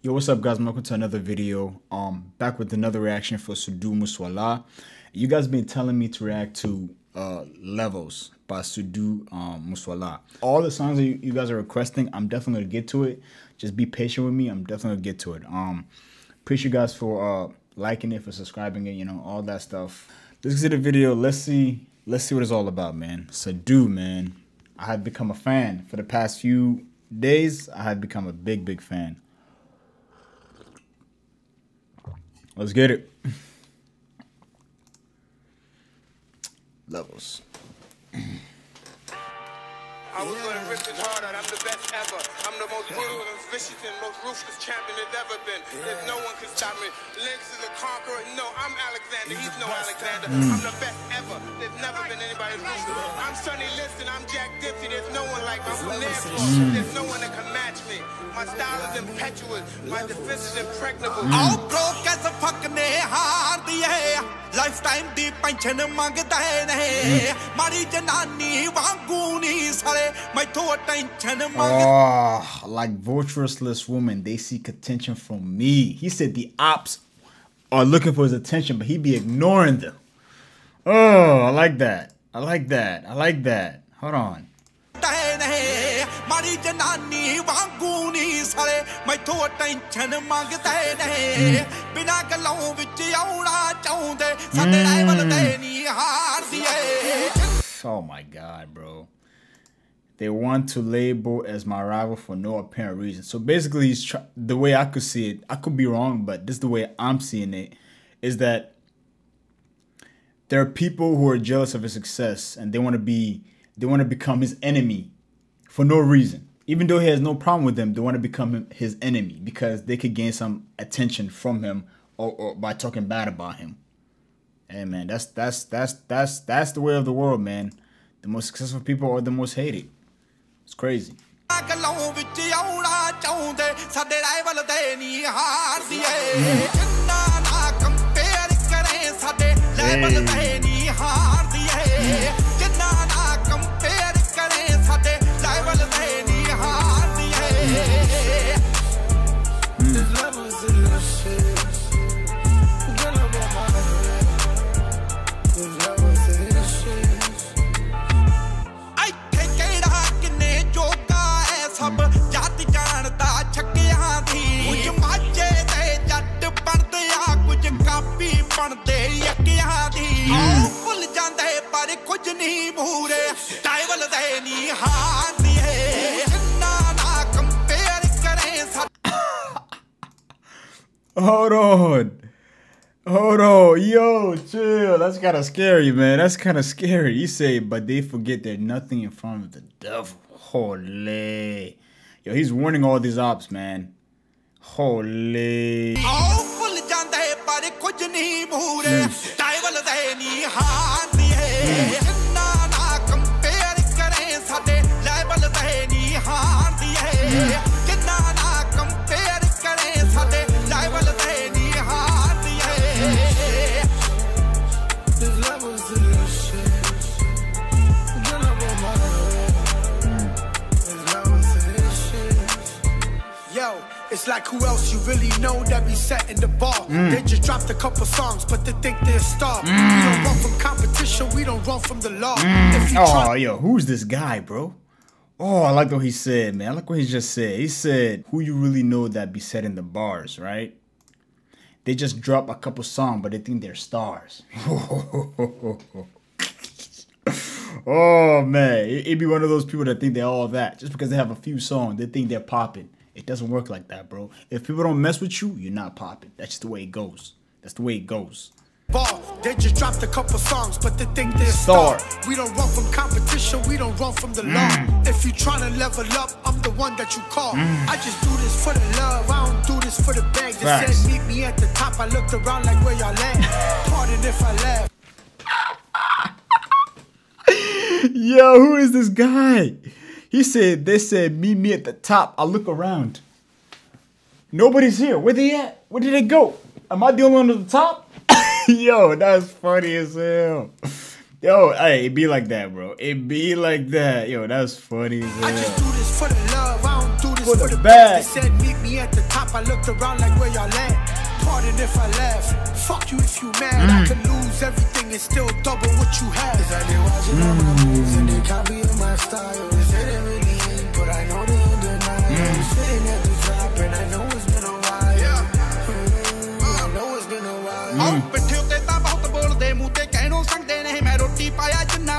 Yo, what's up guys? Welcome to another video. Um, back with another reaction for Sudu Moose Wala. You guys been telling me to react to uh Levels by Sudu um, Moose Wala. All the songs that you, you guys are requesting, I'm definitely gonna get to it. Just be patient with me. I'm definitely gonna get to it. Um, appreciate you guys for uh liking it, for subscribing it, you know, all that stuff. Let's get the video. Let's see. Let's see what it's all about, man. Sudu, man. I have become a fan for the past few days. I have become a big, big fan. Let's get it. Levels. I was gonna rip it harder, I'm the best ever. I'm the most brutal and vicious and most ruthless champion there's ever been. There's no one can stop me. Lennox is a conqueror. No, I'm Alexander. He's no Alexander. Mm. I'm the best ever. There's never been anybody ruthless. I'm Sonny Liston. I'm Jack Dempsey. There's no one like me. I'm mm. from There's no one that can match me. My style is impetuous. My defense is impregnable. Mm. ਆਓ bro ਕਿਸ fucking ਨੇ lifetime deep lifetime ਦੀ pension ਮੰਗਦਾ ਨੇ my ਜਨਾਨੀ ਵਾਂਗੂ ਨਹੀਂ ਸਲੇ ਮੈਥੋਂ ਟੈਨਸ਼ਨ ਮੰਗਦਾ Oh, like virtuousless women, they seek attention from me. He said the ops are looking for his attention, but he be ignoring them. Oh, I like that. I like that. I like that. Hold on. ਨੇ ਮਾੜੀ ਜਨਾਨੀ ਵਾਂਗੂ ਨਹੀਂ ਸੜੇ ਮੈਥੋਂ tension ਮੰਗਦੇ ਨੇ ਬਿਨਾ ਗੱਲੋਂ ਵਿੱਚ ਆਉਣਾ ਚਾਹੁੰਦੇ ਸਾਡੇ ਰਾਈਵਲ ਤੇ ਨਹੀਂ ਹਾਰਦੀ ਏ Oh my God, bro. They want to label as my rival for no apparent reason. So basically, he's try- the way I could see it. I could be wrong, but this is the way I'm seeing it. Is that there are people who are jealous of his success and they want to be, they want to become his enemy for no reason. Even though he has no problem with them, they want to become his enemy because they could gain some attention from him or, or by talking bad about him. Hey man, that's that's that's that's that's the way of the world, man. The most successful people are the most hated. It's crazy. Hold on. Hold on. Yo, chill. That's kind of scary, man. That's kind of scary. You say, but they forget they're nothing in front of the devil. Holy. Yo, he's warning all these ops, man. Holy. Like who else you really know that be setting the bar. Mm. They just dropped a couple songs, but they think they're a star. Mm. We don't run from competition, we don't run from the law. Mm. You Oh, yo, who's this guy, bro? Oh, I like what he said, man. I like what he just said. He said, "Who you really know that be setting the bars, right? They just drop a couple songs, but they think they're stars." oh man, It'd be one of those people that think they're all that just because they have a few songs. They think they're popping. It doesn't work like that, bro. If people don't mess with you, you're not popping. That's just the way it goes. That's the way it goes. ball. They just dropped a couple songs, but they think they're Star. We don't run from competition, we don't run from the law. Mm. If you tryna level up, I'm the one that you call. Mm. I just do this for the love, I don't do this for the bag. They Facts. said meet me at the top, I looked around like where y'all at. Pardon if I laugh. Yo, who is this guy? He said, they said, meet me at the top. I look around. Nobody's here. Where they at? Where did they go? Am I the only one at the top? Yo, that's funny as hell. Yo, hey, it be like that, bro. It be like that. Yo, that's funny as I just hell. do this for the love, I don't do this for the They bag. said meet me at the top. I looked around like where y'all at. Pardon if I laugh. Fuck you if you mad. Mm. I can lose everything and still double what you have. Mm. and copy of my style. They say really but I know the in. Mm. I'm sitting at the top and I know it's been a while. Yeah. Mm, I know it's been a while. Mm.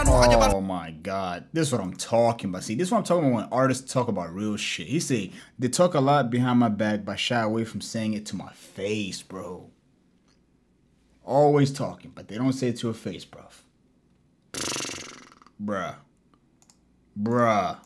Oh, I had my god. This is what I'm talking about. See, this is what I'm talking about when artists talk about real shit. He say they talk a lot behind my back but shy away from saying it to my face, bro. Always talking, but they don't say it to your face, bro. Bruh. Bruh.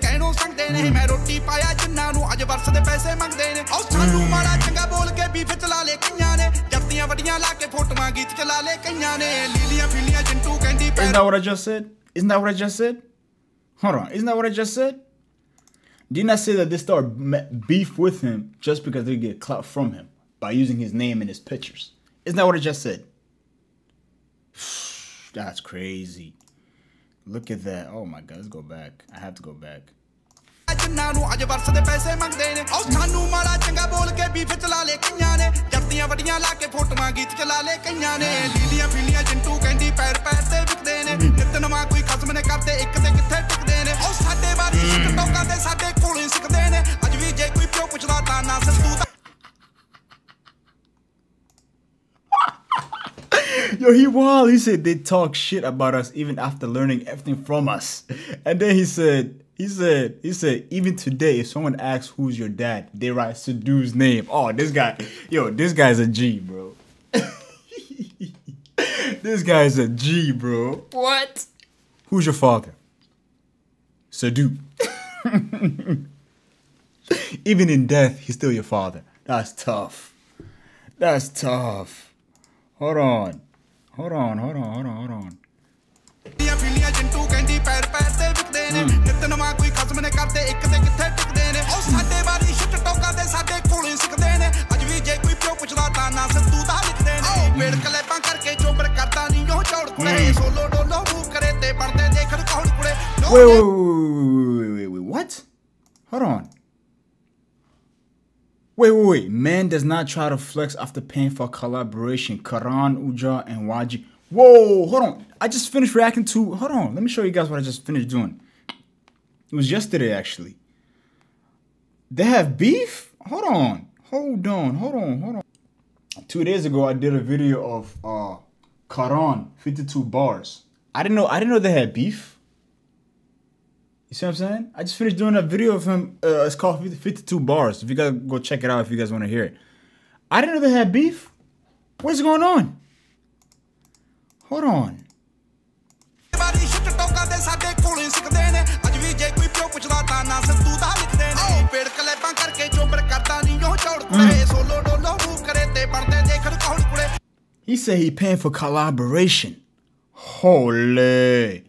I know it's been a while. ਆਓ ਪਿੱਠੇ ਉੱਤੇ ਤਾਂ ਬਹੁਤ ਬੋਲਦੇ ਮੂੰਹ ਤੇ ਕਹਿਣੋਂ ਸੰਗਦੇ ਨੇ ਮੈਂ ਰੋਟੀ ਪਾਇਆ ਜਿੰਨਾਂ ਨੂੰ ਅੱਜ ਵਰਸ ਦੇ ਪੈਸੇ ਮੰਗਦੇ ਨੇ ਆਓ ਸਾਨੂੰ ਮਾੜਾ ਚੰਗਾ ਬੋਲ ਕੇ ਬੀਫ ਚਲਾ ਲੇ ਕਈਆਂ ਨੇ ਜੱਟੀਆਂ ਵੱਡੀਆਂ ਲਾ ਕੇ ਫੋਟੋਆਂ ਗੀਤ ਚਲਾ ਲੇ ਕਈਆਂ ਨੇ ਲੀਲੀਆਂ ਫੀਲੀਆਂ ਜੰਟੂ ਕਹਿੰਦੀ Isn't ਪੈਰ that what I just said? Isn't that what I just said? Hold on. Isn't that what I just said? Didn't I say that they start ma- beef with him just because they get clout from him by using his name in his pictures? Isn't that what I just said? That's crazy. Look at that. Oh my God. Let's go back. I have to go back. ਜਿੰਨਾਂ ਨੂੰ ਅੱਜ ਵਰਸ ਦੇ ਪੈਸੇ ਮੰਗਦੇ ਨੇ ਆਓ ਸਾਨੂੰ ਮਾੜਾ ਚੰਗਾ ਬੋਲ ਕੇ ਬੀਫ ਚਲਾ ਲੇ ਕਈਆਂ ਨੇ ਜੱਟੀਆਂ ਵੱਡੀਆਂ ਲਾ ਕੇ ਫੋਟੋਆਂ ਗੀਤ ਚਲਾ ਲੇ ਕਈਆਂ ਨੇ ਲੀਲੀਆਂ ਫੀਲੀਆਂ ਜੰਟੂ ਕਹਿੰਦੀ ਪੈਰ ਪੈਰ ਤੇ ਵਿਕਦੇ ਨੇ ਨਿਤ ਨਵਾਂ ਕੋਈ ਖਸਮ ਨੇ ਕਰਦੇ ਇੱਕ ਤੇ ਕਿੱਥੇ ਟਿਕਦੇ ਨੇ ਆਓ ਸਾਡੇ ਬਾਰੇ ਸ਼ਿਟ ਟੋਕਾਂ ਦੇ ਸਾਡੇ ਕੋਲੋਂ ਸਿੱਖਦੇ ਨੇ ਅੱਜ ਵੀ ਜੇ ਕੋਈ ਪਿਓ ਪੁੱਛਦਾ ਤਾਂ ਨਾ ਸਿੱਧੂ ਦਾ Yo, he wild. He said they talk shit about us even after learning everything from us. And then he said, he said, he said, even today, if someone asks who's your dad, they write Sadu's name. Oh, this guy, yo, this guy's a G, bro. this guy's a G, bro. What? Who's your father? Sadu. even in death, he's still your father. That's tough. That's tough. Hold on. Hold on, hold on, hold on, hold on. ਨਿਤ ਨਵਾਂ ਕੋਈ ਖਸਮ ਨੇ ਕਰਦੇ ਇੱਕ ਤੇ ਕਿੱਥੇ ਟਿਕਦੇ ਨੇ ਉਹ ਸਾਡੇ ਵਾਲੀ ਟੋਕਾਂ ਸਾਡੇ ਕੋਲੋਂ ਸਿੱਖਦੇ ਨੇ ਅੱਜ ਵੀ ਜੇ ਕੋਈ ਪਿਓ ਪੁੱਛਦਾ ਤਾਂ ਨਾ ਦਾ ਲਿਖਦੇ ਨੇ ਉਹ ਕਰਕੇ ਚੋਬਰ ਕਰਦਾ ਨਹੀਂ ਉਹ ਚੌੜ ਕੁੜੇ ਸੋਲੋ ਡੋਲੋ ਮੂਵ ਕਰੇ ਤੇ ਦੇਖਣ ਕੌਣ ਕੁੜੇ Wait, wait, wait, wait, what? Hold on. Wait, wait, wait. Man does not try to flex after paying for collaboration. Karan, Aujla, and Waji. Whoa, hold on. I just finished reacting to. Hold on. Let me show you guys what I just finished doing. It was yesterday, actually. They have beef? Hold on. Hold on. Hold on. Hold on. Two days ago, I did a video of uh Karan, 52 bars. I didn't know. I didn't know they had beef. You see what I'm saying? I just finished doing a video of him. Uh, it's called 52 Bars. If you guys go check it out, if you guys want to hear it. I didn't know they had beef. What's going on? Hold on. He said he paying for collaboration. Holy.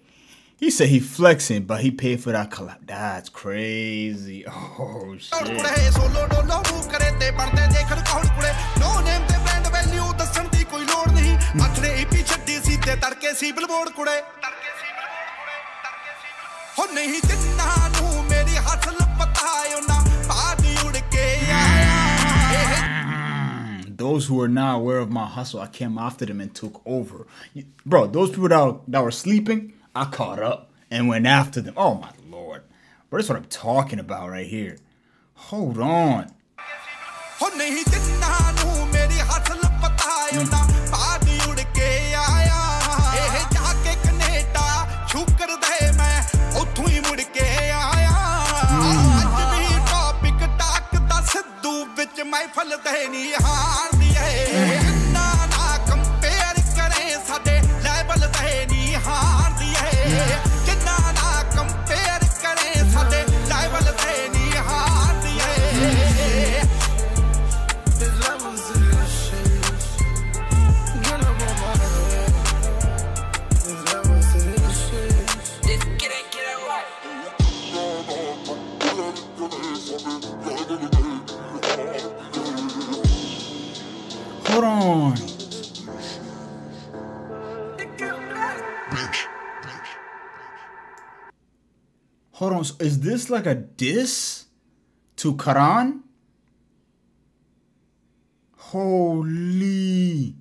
He said he flexing, but he paid for that collab. That's crazy. Oh shit. Oh, Those who are not aware of my hustle, I came after them and took over. You- Bro, those people that, that were sleeping, I caught up and went after them. Oh my lord. Bro, that's what I'm talking about right here. Hold on. Hmm. ਹੋ Hold on. So is this like a diss to Karan? Holy.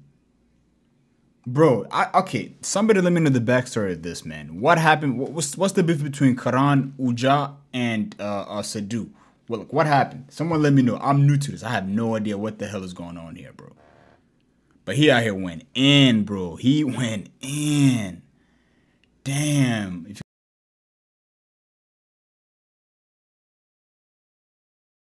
Bro, I, okay. Somebody let me know the backstory of this, man. What happened? What, what's what's the beef between Karan, Aujla, and uh, uh Sadu? Well, look, what happened? Someone let me know. I'm new to this. I have no idea what the hell is going on here, bro. But he out here went in, bro. He went in. Damn. If